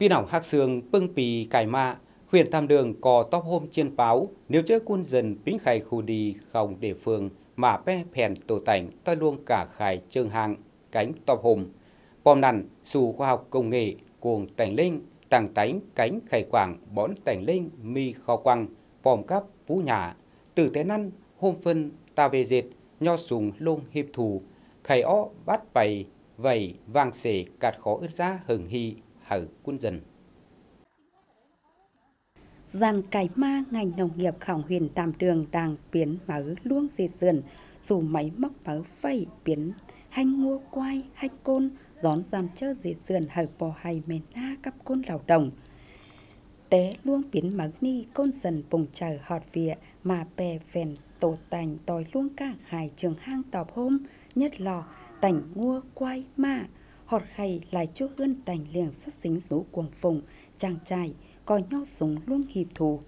Pin nỏng hạc sương bưng pì cải mạ, huyện Tam Đường có top hôm chiên báo, nếu chơi quân dân bính khai khu đi không để phương, mà pe phèn tổ tảnh ta luôn cả khai trương hàng, cánh top hôm. Bom nằn, xù khoa học công nghệ, cuồng tảnh linh, tàng tánh cánh khai quảng, bón tảnh linh, mi kho quăng, bom cắp, phú nhà. Từ thế năn, hôm phân, ta về dệt, nho sùng lông hiệp thù, khai ó bắt bày, vầy vàng xể cạt khó ướt ra hừng hy hở quân dân. Giàn cải ma ngành nông nghiệp khảo huyền tam trường đang biến mở luông dệt dườn, dù máy móc mở phẩy biến hành ngua quai hành côn, gión giàn chơ dệt dườn hở bò hay mền na cắp côn lao động. Té luông biến mở ni côn dần bùng trời họt vịa mà bè vèn tổ tành tòi luông cả khải trường hang tọp hôm, nhất lò tảnh ngua quay ma họt khay lại chúa hơn tành liền sát xính rú cuồng phùng chàng trai, coi nho súng luôn hiệp thù.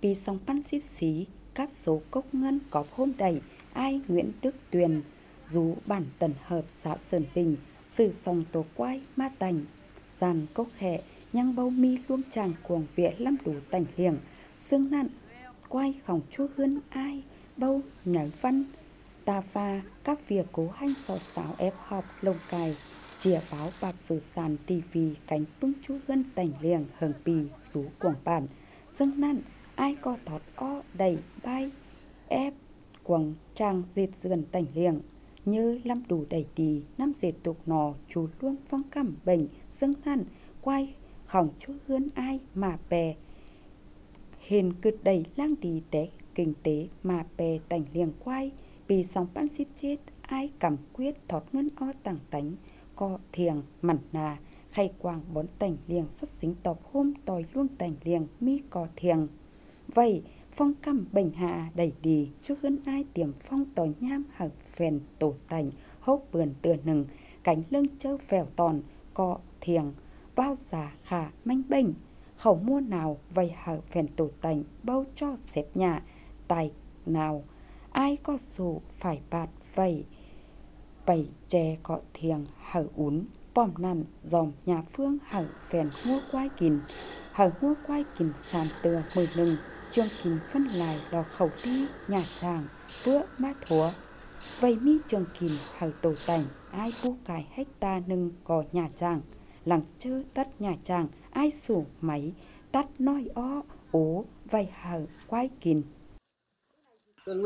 Vì sóng pan xíp xí cáp số cốc ngân có hôm đầy, ai nguyễn đức tuyền. Dù bản tần hợp xã sơn bình, sử song tổ quay ma tành. Giàn cốc hẹ nhăng bâu mi luông tràn cuồng vịa lâm đủ tành liềng xương nặn, quay khổng chúa hơn ai bâu nhảy văn. Ta pha, các việc cố hành sò sáo ép họp lồng cài chia báo bạp sử sàn tivi cánh bưng chú gân tành liềng hờn pì sú quảng bản. Dâng năn, ai co thọt o đầy bay, ép quảng trang dệt dần tành liềng. Như lâm đủ đầy tì năm dệt tục nò, chú luôn phong cầm bệnh. Dâng năn, quay khỏng chú gân ai mà bè. Hiền cực đầy lang đi té kinh tế mà bè tành liềng quay. Vì sóng ban ship chết, ai cầm quyết thọt ngân o tàng tánh co thiềng mặn nà, khay quang bốn tành liềng sắt xính tộc hôm tòi luôn tành liềng mi co thiềng vậy, phong căm bệnh hạ đẩy đi cho hơn ai tiềm phong tòi nham hở phèn tổ tành, hốc vườn tựa nừng, cánh lưng chơ phèo tòn co thiềng bao giả khả manh bệnh khẩu mua nào vầy hở phèn tổ tành, bao cho xếp nhà, tài nào, ai có dù phải bạt vầy bảy tre cọ thiềng, hở ún bom nằn dòm, nhà phương, hở phèn mua quai kìn. Hở mua quai kìn sàn từa mười nừng chương kìn phân lại đò khẩu ti, nhà chàng bữa má thúa. Vây mi trường kìn, hở tổ tành, ai bu cài ta nưng cò nhà chàng lằng chơ tắt nhà chàng ai sủ máy, tắt nói o, ố vây hở quai kìn. Hiền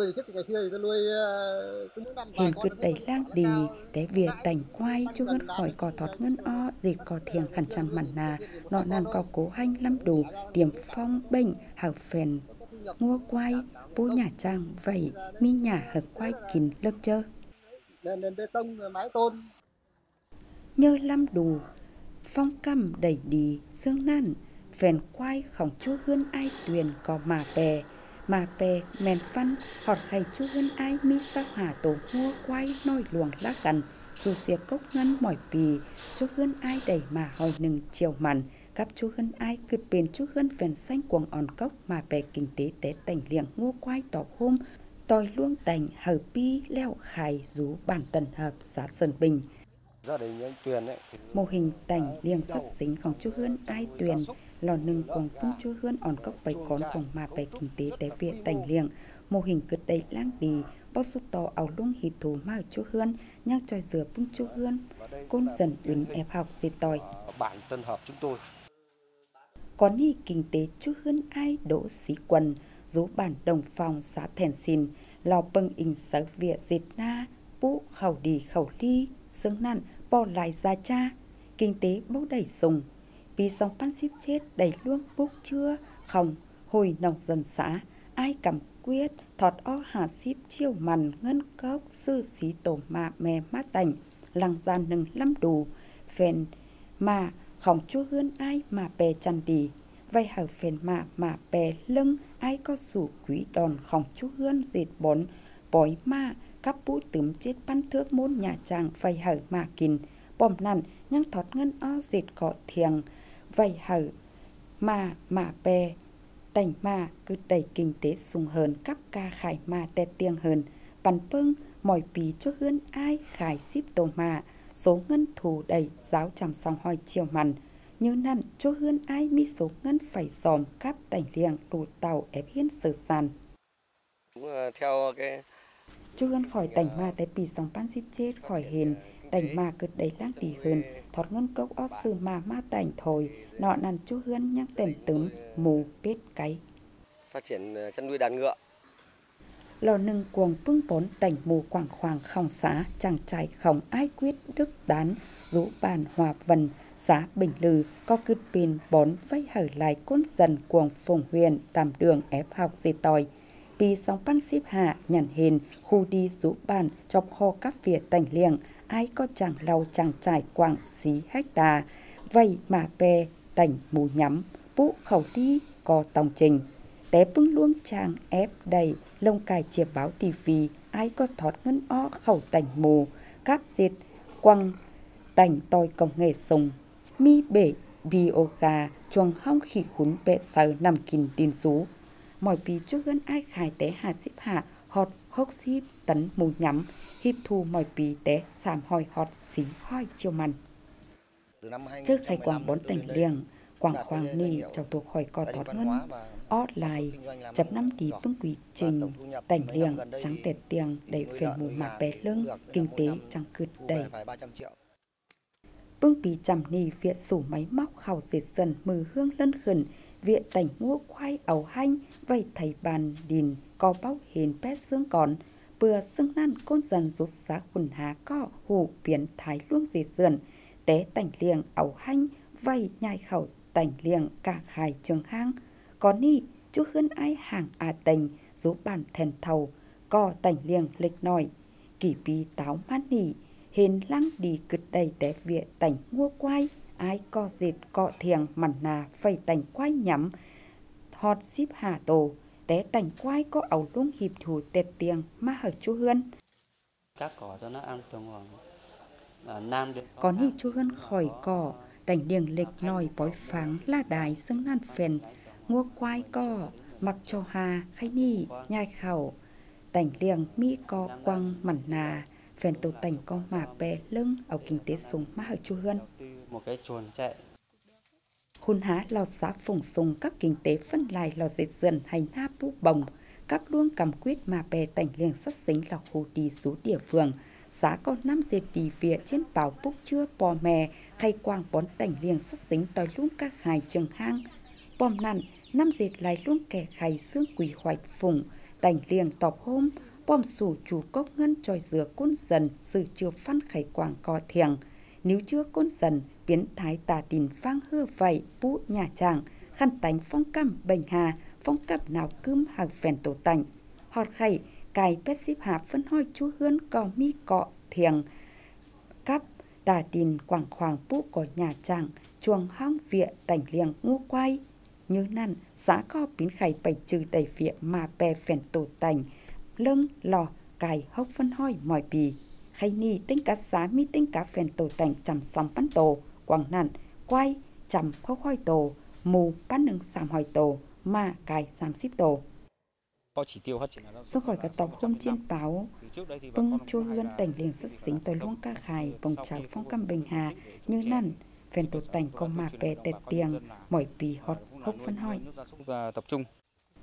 cực đẩy lang đi, té việc tành quay chú hơn khỏi cò thọt ngân o, dịp cò thiềng khẩn chăn mặn nà, nọ nàn cò cố hanh lâm đủ, tiềm phong bệnh, hở phèn, ngua quay, bố nhà trang, vậy, mi nhà hở quay kín lơ chơ. Nhơ lâm đủ, phong cầm đẩy đi, xương năn, phèn quay khổng chú hơn ai tuyền có mà bè, mà bè mèn văn họt khay chú hơn ai mi sao hà tổ mua quay nôi luồng lá gần dù xìa cốc ngân mỏi bì chú hơn ai đẩy mà hỏi nừng chiều mặn các chú hơn ai cứ bền chú hơn phèn xanh quần òn cốc mà bè kinh tế tế tành liệng ngô quay tỏ hôm tòi luông tành hở pi leo khải rú bản tần hợp xã Sơn Bình gia đình anh Tuyền ấy, thì... mô hình tành liêng sắt xínhของchú hơn ai Tuyền lò nừng quảng phun chú hơn ổn cốc bày con quảng mà bày kinh tế té việt tành liêng. Mô hình cực đầy lang đi bao sụp tỏ ảo lung hiệp thủ mà chú hơn nhắc tròi dừa phun chú hơn côn dần ứng ép học dệt tòi bản tân hợp chúng tôi. Có ni kinh tế chú hơn ai đỗ sĩ quần dấu bản đồng phòng xã thèn xin lò bưng in sở việt dệt na bố khẩu đi khẩu ly xương nặn bỏ lại ra cha. Kinh tế bốc đẩy sùng vì dòng pan ship chết đầy luông búc chưa không hồi nồng dần xã ai cầm quyết, thọt o hà ship chiêu mằn, ngân cốc, sư xí tổ mạ mè mát tành. Lăng gian nừng lâm đủ, phèn mà khổng chúa hơn ai mà bè chăn đi vay hở phèn mạ mà bè lưng, ai có sủ quý đòn khổng chú hơn dệt bón bói ma các bú tửm chết pan thước môn nhà chàng, vay hở mà kìn. Bom nặn nhang thọt ngân o dệt cọ thiềng vay hở. Mà mà bè tành mà cứ đầy kinh tế sung hơn cấp ca khải mà tẹt tiếng hơn bắn pưng mỏi pí cho hơn ai khải ship tổ mà số ngân thủ đầy giáo chằm song hoi chiều mặn. Như năn cho hơn ai mi số ngân phải dòm cắp tảnh liềng đủ tàu ép hiến sở sàn. Theo cái Chú hơn khỏi tảnh mà tại bì sóng ban dịp chết khỏi hền, tảnh mà cực đầy láng đi hơn, thọt ngân cốc ó sư mà ma tảnh thôi, nọ nằn chú hơn nhắc tên tấm, mù, bết cái. phát triển ờ, chăn nuôi đàn ngựa lò nâng cuồng bưng bốn tảnh mù quảng khoàng khòng xã chàng trai khổng ai quyết đức đán rũ bàn hòa vần xã bình lư có cứt pin bón vây hở lại côn dần cuồng phùng huyền tàm đường ép học dì tòi Pi sóng pan xếp hạ nhận hình khu đi rũ bàn chọc kho các việt tảnh liềng ai có chàng lau chàng trải quảng xí hecta vậy mà bè tảnh mù nhắm bũ khẩu đi có tòng trình. Té bưng luông chàng ép đầy, lông cài chia báo tivi ai có thọt ngân o khẩu tảnh mù. Cáp diệt, quăng tảnh tòi công nghệ sùng. Mi bể bioga ô gà, chuồng hong khỉ khún bệ sờ nằm kìn điên rú mọi bì trước gân ai khai té hà xếp hạ họt hốc xíp tấn mù nhắm hiệp thu mọi bì té sàm hoi họt xí hoi năm 2015 trước khai quảng bốn tỉnh đây, liềng quảng khoang ni trong tổ khỏi cò tài thọt ngân ót lại chập năm bưng quỷ Và trình gần đây trắng tẹt tiền đầy phiền mù gà bé lưng kinh tế trắng thu đầy. về phải 300 triệu. Bưng bì chằm nì viện sủ máy móc khảo diệt dần mừ hương lân khẩn viện tảnh ngô khoai ẩu hanh vầy thầy bàn đìn co bóc hiền pét xương còn bừa xương năn côn dần rút giá quần há co hủ biến thái luông dì sườn té tảnh liềng ẩu hanh vầy nhai khẩu tảnh liềng cả khai trường hang. Có ni, chú hơn ai hàng à tành giúp bản thèn thầu, co tảnh liềng lịch nổi kỳ bi táo mát nỉ hên lăng đi cực đầy té viện tảnh mua quai ai co dệt cọ thiềng mặn nà phẩy tảnh quai nhắm. Hot ship hà tổ té tảnh quai có ẩu lung hiệp thủ tệt tiền mà hở chú hươn. Cắt cỏ cho nó ăn à, năm đến sáu có ni chú hươn khỏi cỏ tảnh điềng lịch nòi bói pháng la đài xưng nan phèn. Ngua quai co mặc cho hà khay ni nhai khẩu. Tảnh liềng mi co quăng mặn nà phèn tổ tảnh con mà bè lưng ẩu kinh tế súng mà hở chú hươn một cái chuồng chạy. Khôn há lò xã phùng sùng, các kinh tế phân lại lò dệt dần hành na bú bồng. Các luông cầm quyết mà bè tảnh liền sắt xính là khu đi số địa phương. Giá có năm dệt đi viện trên bảo búc chưa bò mè khay quang bón tảnh liền sắt xính tới luông các hài trường hang. Bom nặn, năm dệt lại luông kẻ khay xương quỷ hoạch phùng tảnh liền tọp hôm bom sủ chủ cốc ngân tròi dừa côn dần, sự chưa phân khải quảng co thiền nếu chưa côn dần biến thái tà đình phang hơ vậy bú nhà chàng, khăn tánh phong căm bệnh hà, phong căm nào cơm hàng phèn tổ tành. Họt khay, cài pet xếp hạ phân hoi chú hươn cò mi cọ thiềng. Cắp, tà đình quảng khoàng bú của nhà chàng, chuồng hong vịa tảnh liềng ngu quay như năn xã co biến khay bảy trừ đầy vịa mà bè phèn tổ tành. Lưng lò, cài, hốc phân hoi mỏi bì. Khay ni, tinh cá xá mi tinh cá phèn tổ tành chằm sóng bắn tổ quảng nạn quay chằm hốc hoi tổ mù bắn nâng sàm hoi tổ mà cài sàm ship tổ xuất khỏi cả tộc hôm trên báo bưng con chua hươn là tành liền xuất xính tôi luông ca khải bồng trào phong cam bình hà như năn phèn tổ tành có mà bè tẹt tiền mỏi bì hót hốc phân Và tập trung.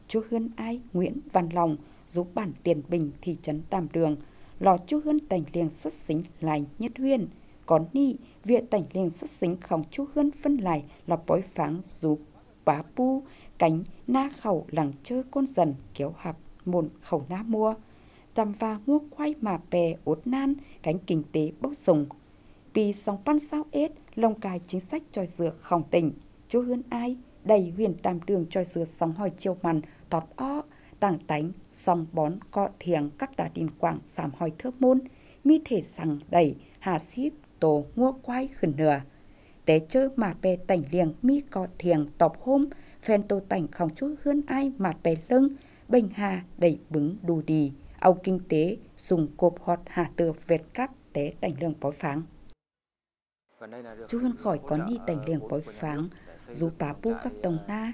Chú Hươn Ai Nguyễn Văn Lòng giúp bản tiền bình thị trấn Tam Đường lò chú Hươn tành liền xuất xính lại nhất huyên còn ni viện tảnh liền xuất xính khổng chú hơn phân lại là bói pháng giúp bá pu, cánh na khẩu lằng chơ con dần, kéo hạp mồn khẩu na mua. Tầm và mua quay mà bè ốt nan, cánh kinh tế bốc sùng. Vì sóng pan sao ết, lồng cài chính sách tròi dừa khòng tỉnh. Chú hơn Ai, đầy huyền tam đường tròi dừa sóng hỏi chiêu mằn tọt o tàng tánh song bón cọ thiềng, các tà đình quảng sàm hỏi thơ môn. Mi thể sằng đầy hà ship tổ ngua quay khẩn nửa. Tế chơ mà bè tảnh liềng mi cọ thiềng tọp hôm phen tô tảnh không chú hơn ai mà bè lưng. Bình hà đẩy bứng đù đi âu kinh tế dùng cộp họt hà tựa vẹt cắp tế tảnh lương bói pháng. Chú hơn khỏi có ni tảnh liềng bói pháng, dù bà bu cấp tổng na,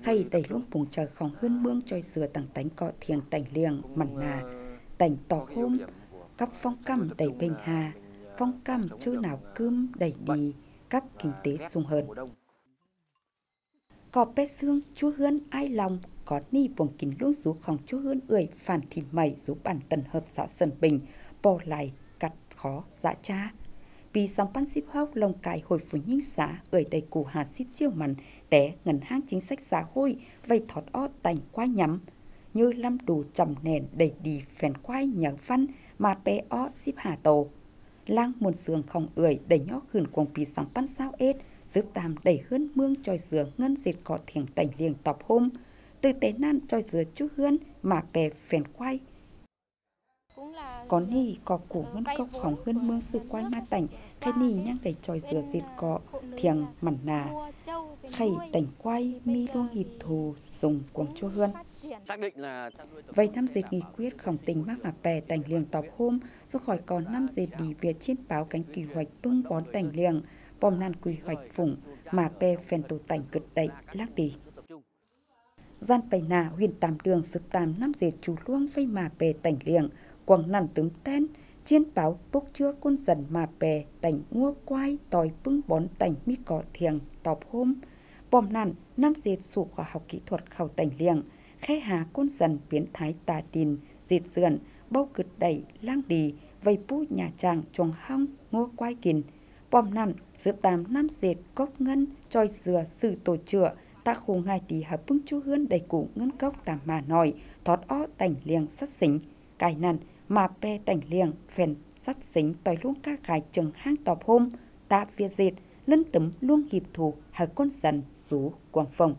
khay đẩy luôn bùng trời khòng hơn mương trôi dừa tặng tánh cọ thiềng tảnh liềng mặn nà. Tảnh tọp hôm, cắp phong căm đẩy bình hà phong cam chư nào cơm đầy đi cấp kinh tế sung hơn. Có bé xương chúa hơn ai lòng, có ni buồn kín luôn rú không chúa hơn ưỡi phản thì mày rú bản tần hợp xã sân bình bò lại cắt khó dạ cha. Vì sóng pan ship hóc lồng cài hồi phủ nhinh xã, ở đầy củ hà ship chiêu mặn, té ngân hàng chính sách xã hội vây thọt o tành qua nhắm. Như lâm đủ trầm nền đầy đi phèn quay nhớ văn mà bé o ship hà tổ lang muôn sườn không ưỡi đầy nhó khửn quòng pi sóng pan sao ết. Giúp tam đầy hơn mương choi dừa, ngân dệt cọ thiềng tành liềng tọp hôm. Từ tế nan choi dừa chú hươn, mà bè phèn quay. Có ni có củ ngân cốc hỏng hơn mương sư quay ma tành. Khai ni nhang đầy choi dừa dệt cọ thiềng mặn nà. Khay tành quay, mi luông hiệp thù, sùng quảng chua hươn. Vậy năm dệt nghị quyết khổng tình mắc mà bè tành liềng tọp hôm, do khỏi còn năm dệt đi Việt trên báo cánh kỳ hoạch bưng bón tành liềng, bom nan quy hoạch phủng, mà bè phèn tù tành cực đậy, lắc đi. Gian bày nà huyền tàm đường sực tàm năm dệt chủ luông phây mà bè tành liềng, quảng nằn tướng tên, chiên báo bốc chưa côn dần mà bè tành ngua quai tòi bưng bón tành mi cỏ thiềng tọp hôm, bom nan năm dệt sụ khoa học kỹ thuật khảo tành liềng, khe hà côn dần biến thái tà tin, dịt dườn, bao cực đẩy, lang đi, vây pu nhà tràng chuồng hong, ngô quai kìn. Bom nặn giữa tam năm dệt, cốc ngân, choi dừa, sự tổ chữa, ta khô ngay tí hợp bưng chú hươn đầy cụ ngân cốc tàm mà nòi, thót ó tảnh liêng sắt xính. Cài nằn mà pe tảnh liêng, phèn sắt xính tòi luôn các gái trường hang tọp hôm, ta việt dệt, lân tấm luôn hiệp thủ, hợp côn dần, rú, quảng phòng.